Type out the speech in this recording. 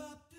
bop